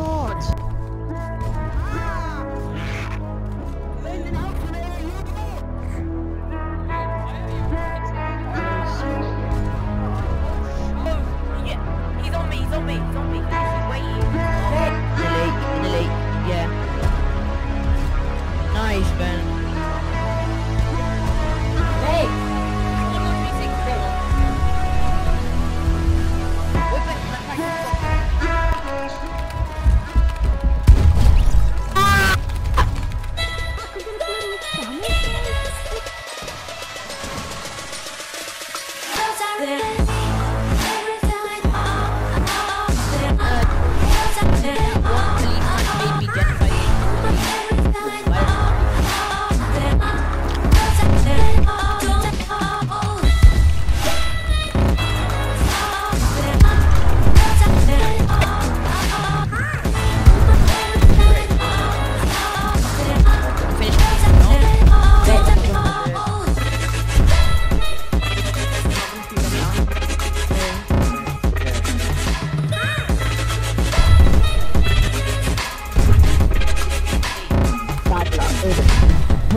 sword.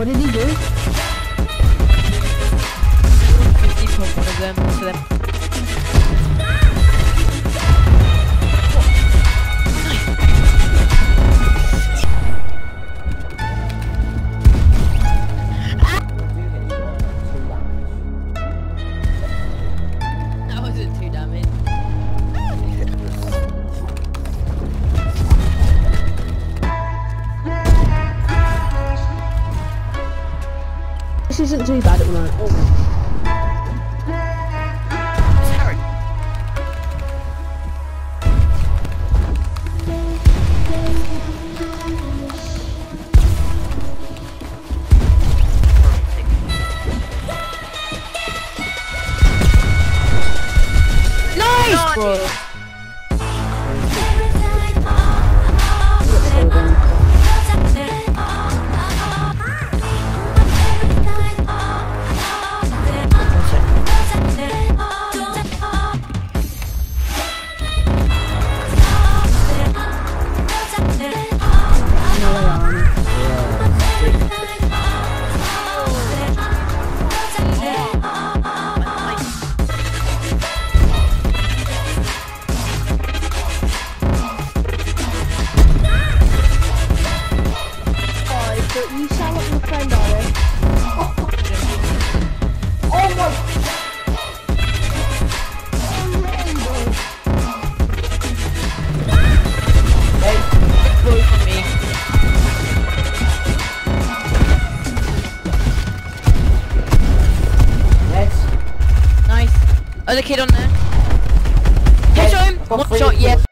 What did he do? This isn't too bad at the moment. Oh. Nice, bro. But you sound like your friend, Alex. Oh my! Bro from me. Next. Nice. Other kid on there. Headshot him. Got One shot. of Yeah. them.